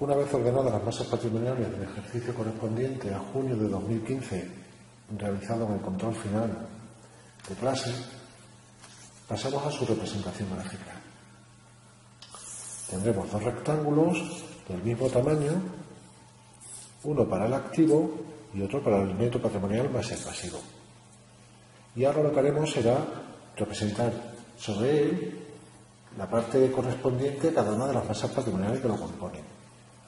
Una vez ordenadas las masas patrimoniales del ejercicio correspondiente a junio de 2015, realizado en el control final de clase, pasamos a su representación gráfica. Tendremos dos rectángulos del mismo tamaño, uno para el activo y otro para el neto patrimonial más el pasivo. Y ahora lo que haremos será representar sobre él la parte correspondiente a cada una de las masas patrimoniales que lo componen.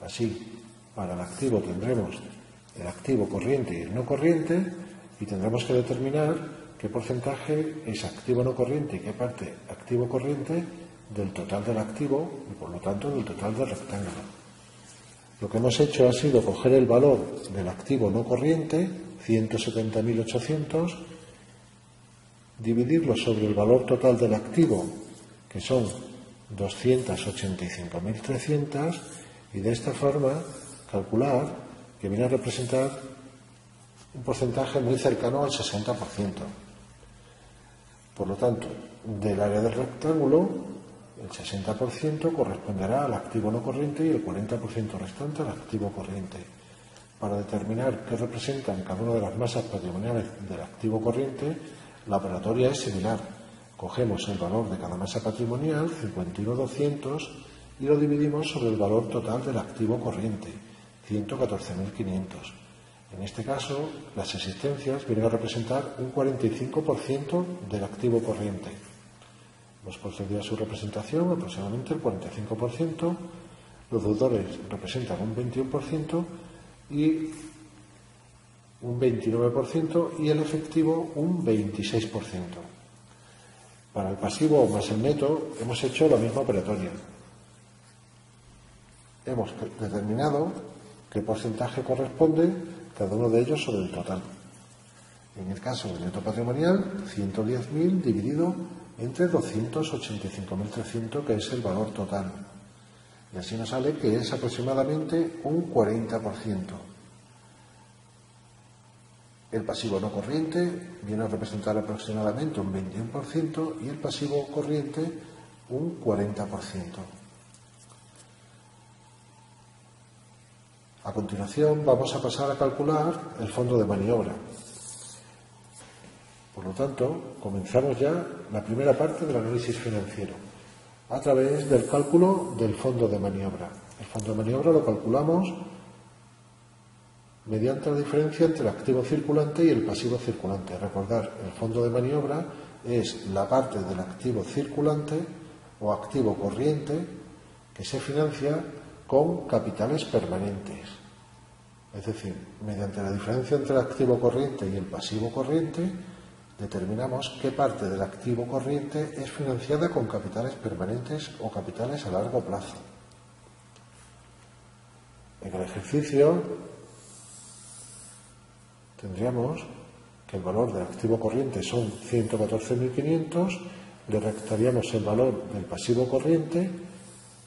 Así, para el activo tendremos el activo corriente y el no corriente y tendremos que determinar qué porcentaje es activo no corriente y qué parte activo corriente del total del activo y por lo tanto del total del rectángulo. Lo que hemos hecho ha sido coger el valor del activo no corriente, 170.800, dividirlo sobre el valor total del activo, que son 285.300, y de esta forma calcular que viene a representar un porcentaje muy cercano al 60%. Por lo tanto, del área del rectángulo, el 60% corresponderá al activo no corriente y el 40% restante al activo corriente. Para determinar qué representan cada una de las masas patrimoniales del activo corriente, la operatoria es similar. Cogemos el valor de cada masa patrimonial, 51.200, y lo dividimos sobre el valor total del activo corriente, 114.500. En este caso, las existencias vienen a representar un 45% del activo corriente. Hemos procedido a su representación aproximadamente el 45%, los deudores representan un 21% y un 29% y el efectivo un 26%. Para el pasivo más el neto hemos hecho la misma operatoria. Hemos determinado qué porcentaje corresponde cada uno de ellos sobre el total. En el caso del neto patrimonial, 110.000 dividido entre 285.300, que es el valor total. Y así nos sale que es aproximadamente un 40%. El pasivo no corriente viene a representar aproximadamente un 21% y el pasivo corriente un 40%. A continuación vamos a pasar a calcular el fondo de maniobra. Por lo tanto, comenzamos ya la primera parte del análisis financiero a través del cálculo del fondo de maniobra. El fondo de maniobra lo calculamos mediante la diferencia entre el activo circulante y el pasivo circulante. Recordar, el fondo de maniobra es la parte del activo circulante o activo corriente que se financia con capitales permanentes. Es decir, mediante la diferencia entre el activo corriente y el pasivo corriente, determinamos qué parte del activo corriente es financiada con capitales permanentes o capitales a largo plazo. En el ejercicio tendríamos que el valor del activo corriente son 114.500, le rectaríamos el valor del pasivo corriente,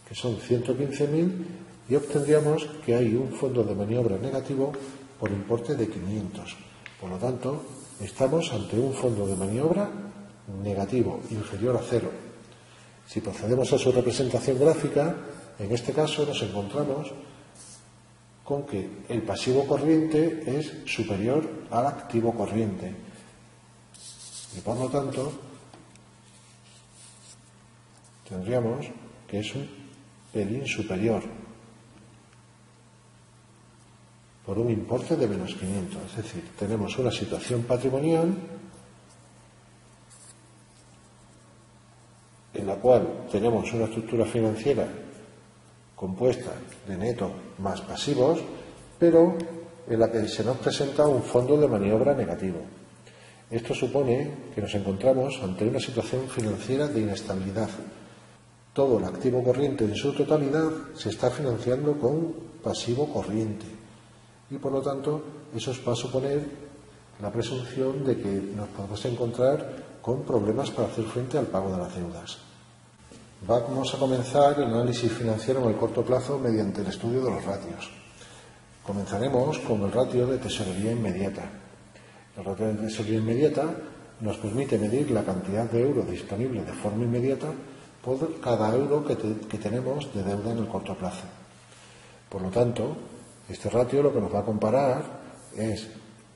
que son 115.000, y obtendríamos que hay un fondo de maniobra negativo por importe de 500. Por lo tanto, estamos ante un fondo de maniobra negativo, inferior a cero. Si procedemos a su representación gráfica, en este caso nos encontramos con que el pasivo corriente es superior al activo corriente. Y por lo tanto, tendríamos que es un pelín superior por un importe de menos 500. Es decir, tenemos una situación patrimonial en la cual tenemos una estructura financiera compuesta de neto más pasivos, pero en la que se nos presenta un fondo de maniobra negativo. Esto supone que nos encontramos ante una situación financiera de inestabilidad. Todo el activo corriente en su totalidad se está financiando con pasivo corriente y por lo tanto eso va a suponer la presunción de que nos podemos encontrar con problemas para hacer frente al pago de las deudas. Vamos a comenzar el análisis financiero en el corto plazo mediante el estudio de los ratios. Comenzaremos con el ratio de tesorería inmediata. El ratio de tesorería inmediata nos permite medir la cantidad de euros disponible de forma inmediata cada euro que, que tenemos de deuda en el corto plazo. Por lo tanto, este ratio lo que nos va a comparar es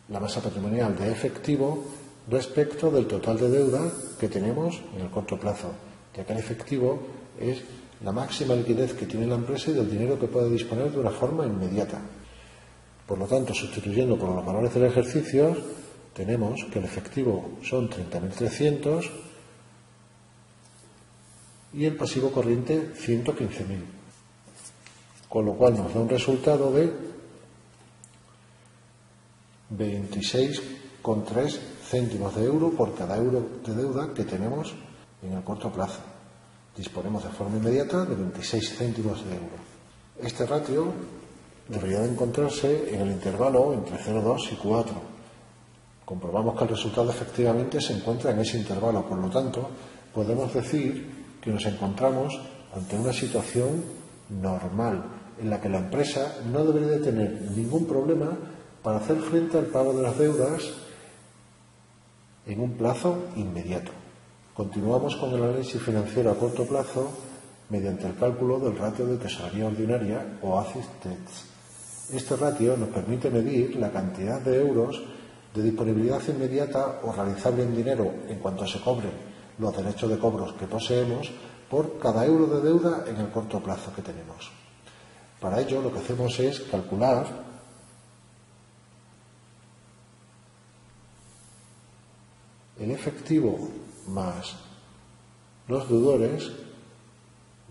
la masa patrimonial de efectivo respecto del total de deuda que tenemos en el corto plazo, ya que el efectivo es la máxima liquidez que tiene la empresa y del dinero que puede disponer de una forma inmediata. Por lo tanto, sustituyendo por los valores del ejercicio, tenemos que el efectivo son 30.300 y el pasivo corriente 115.000, con lo cual nos da un resultado de 26,3 céntimos de euro por cada euro de deuda que tenemos en el corto plazo. Disponemos de forma inmediata de 26 céntimos de euro. Este ratio debería de encontrarse en el intervalo entre 0,2 y 4. Comprobamos que el resultado efectivamente se encuentra en ese intervalo, por lo tanto, podemos decir que nos encontramos ante una situación normal en la que la empresa no debería de tener ningún problema para hacer frente al pago de las deudas en un plazo inmediato. Continuamos con el análisis financiero a corto plazo mediante el cálculo del ratio de tesorería ordinaria o ACIS-TETS. Este ratio nos permite medir la cantidad de euros de disponibilidad inmediata o realizable en dinero en cuanto se cobren los derechos de cobros que poseemos por cada euro de deuda en el corto plazo que tenemos. Para ello lo que hacemos es calcular el efectivo más los deudores,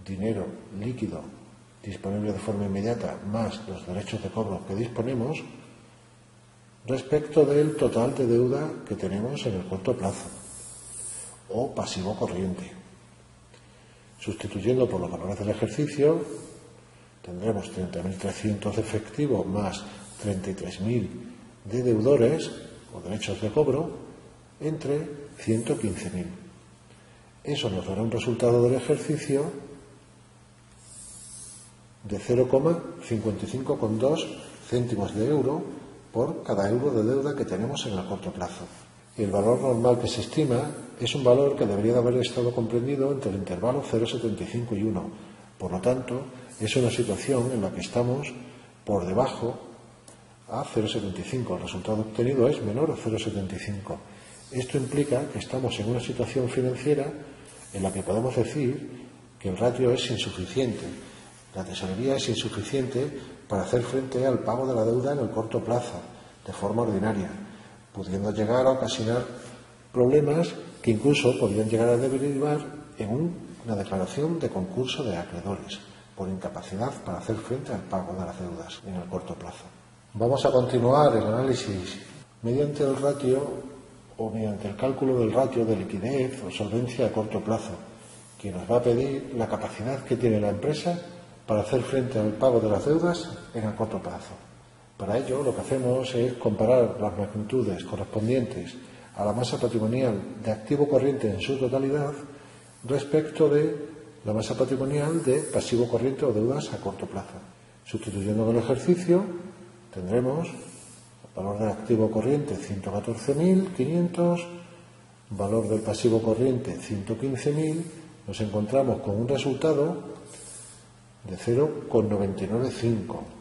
dinero líquido disponible de forma inmediata más los derechos de cobro que disponemos respecto del total de deuda que tenemos en el corto plazo o pasivo corriente. Sustituyendo por los valores del ejercicio, tendremos 30.300 de efectivo más 33.000 de deudores o derechos de cobro entre 115.000. Eso nos dará un resultado del ejercicio de 0,55,2 céntimos de euro por cada euro de deuda que tenemos en el corto plazo. El valor normal que se estima es un valor que debería de haber estado comprendido entre el intervalo 0,75 y 1. Por lo tanto, es una situación en la que estamos por debajo a 0,75. El resultado obtenido es menor a 0,75. Esto implica que estamos en una situación financiera en la que podemos decir que el ratio es insuficiente. La tesorería es insuficiente para hacer frente al pago de la deuda en el corto plazo, de forma ordinaria, pudiendo llegar a ocasionar problemas que incluso podrían llegar a derivar en una declaración de concurso de acreedores por incapacidad para hacer frente al pago de las deudas en el corto plazo. Vamos a continuar el análisis mediante el ratio o mediante el cálculo del ratio de liquidez o solvencia a corto plazo, que nos va a pedir la capacidad que tiene la empresa para hacer frente al pago de las deudas en el corto plazo. Para ello, lo que hacemos es comparar las magnitudes correspondientes a la masa patrimonial de activo corriente en su totalidad respecto de la masa patrimonial de pasivo corriente o deudas a corto plazo. Sustituyendo el ejercicio, tendremos Valor del activo corriente 114.500, valor del pasivo corriente 115.000, nos encontramos con un resultado de 0,995.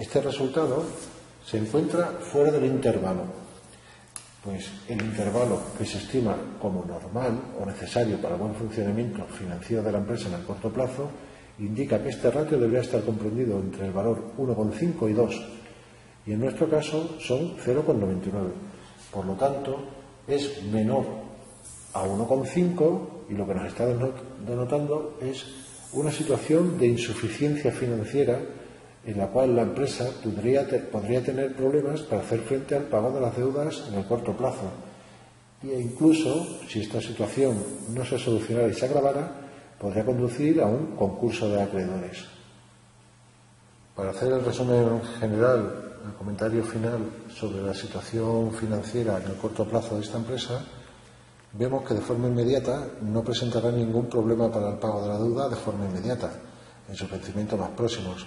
Este resultado se encuentra fuera del intervalo, pues el intervalo que se estima como normal o necesario para el buen funcionamiento financiero de la empresa en el corto plazo indica que este ratio debería estar comprendido entre el valor 1,5 y 2, y en nuestro caso son 0,99. Por lo tanto, es menor a 1,5 y lo que nos está denotando es una situación de insuficiencia financiera en la cual la empresa podría, podría tener problemas para hacer frente al pago de las deudas en el corto plazo. E incluso, si esta situación no se solucionara y se agravara, podría conducir a un concurso de acreedores. Para hacer el resumen general, el comentario final sobre la situación financiera en el corto plazo de esta empresa, vemos que de forma inmediata no presentará ningún problema para el pago de la deuda de forma inmediata, en sus vencimientos más próximos,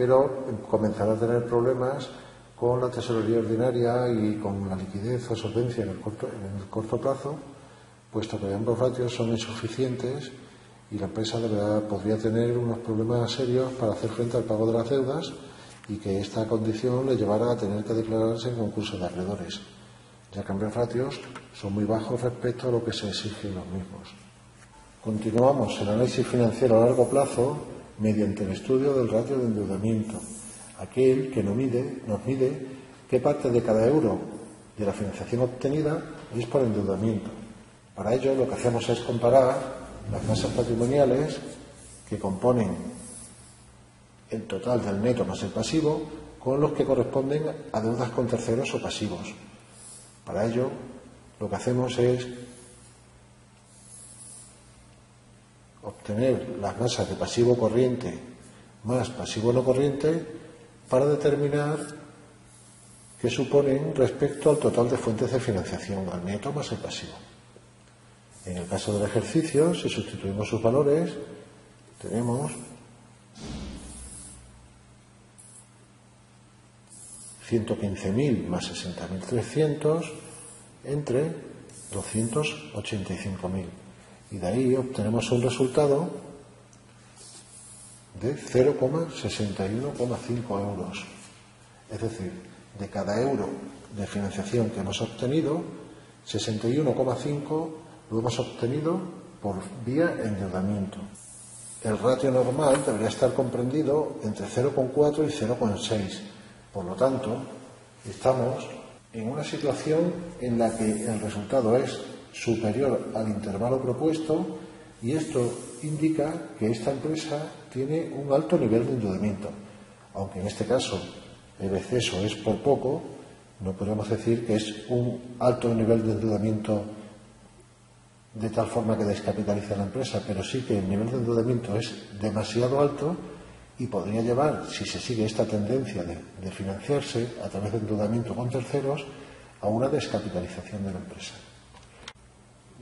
pero comenzará a tener problemas con la tesorería ordinaria y con la liquidez o solvencia en el corto, plazo, puesto que ambos ratios son insuficientes y la empresa podría tener unos problemas serios para hacer frente al pago de las deudas y que esta condición le llevara a tener que declararse en concurso de acreedores, ya que ambos ratios son muy bajos respecto a lo que se exige los mismos. Continuamos el análisis financiero a largo plazo mediante el estudio del ratio de endeudamiento, aquel que nos mide, nos mide qué parte de cada euro de la financiación obtenida es por endeudamiento. Para ello lo que hacemos es comparar las masas patrimoniales que componen el total del neto más el pasivo con los que corresponden a deudas con terceros o pasivos. Para ello, lo que hacemos es obtener las masas de pasivo corriente más pasivo no corriente para determinar qué suponen respecto al total de fuentes de financiación, al neto más el pasivo. En el caso del ejercicio, si sustituimos sus valores, tenemos 115.000 más 60.300 entre 285.000. Y de ahí obtenemos un resultado de 0,61,5 euros. Es decir, de cada euro de financiación que hemos obtenido, 61,5 lo hemos obtenido por vía endeudamiento. El ratio normal debería estar comprendido entre 0,4 y 0,6 por lo tanto, estamos en una situación en la que el resultado es superior al intervalo propuesto y esto indica que esta empresa tiene un alto nivel de endeudamiento. Aunque en este caso el exceso es por poco, no podemos decir que es un alto nivel de endeudamiento de tal forma que descapitaliza la empresa, pero sí que el nivel de endeudamiento es demasiado alto y podría llevar, si se sigue esta tendencia de, financiarse a través de endeudamiento con terceros, a una descapitalización de la empresa.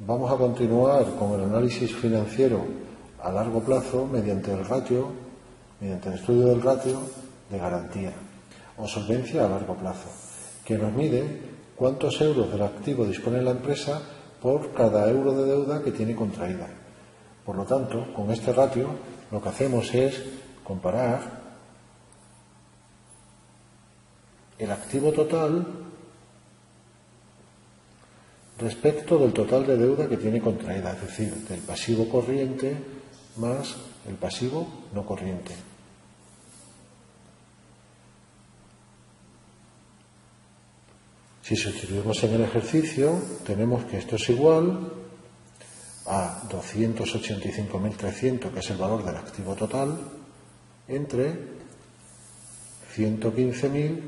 Vamos a continuar con el análisis financiero a largo plazo mediante el ratio, mediante el estudio del ratio de garantía o solvencia a largo plazo, que nos mide cuántos euros del activo dispone la empresa por cada euro de deuda que tiene contraída. Por lo tanto, con este ratio lo que hacemos es comparar el activo total respecto del total de deuda que tiene contraída, es decir, del pasivo corriente más el pasivo no corriente. Si sustituimos en el ejercicio, tenemos que esto es igual a 285.300, que es el valor del activo total, entre 115.000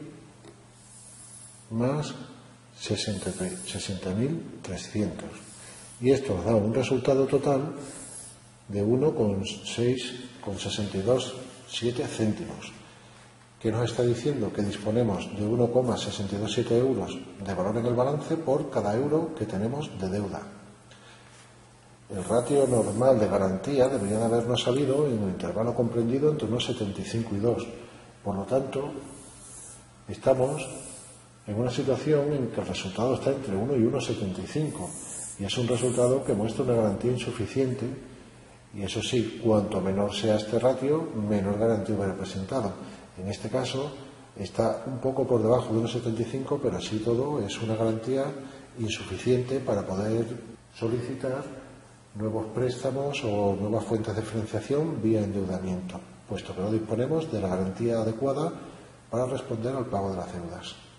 más 60.300. Y esto nos da un resultado total de 1,6,627 céntimos, que nos está diciendo que disponemos de 1,627 euros de valor en el balance por cada euro que tenemos de deuda. El ratio normal de garantía debería de habernos salido en un intervalo comprendido entre unos 75 y 2. Por lo tanto, estamos en una situación en que el resultado está entre 1 y 1,75 y es un resultado que muestra una garantía insuficiente y eso sí, cuanto menor sea este ratio, menor garantía va representado. En este caso está un poco por debajo de 1,75, pero así todo es una garantía insuficiente para poder solicitar nuevos préstamos o nuevas fuentes de financiación vía endeudamiento, puesto que no disponemos de la garantía adecuada para responder al pago de las deudas.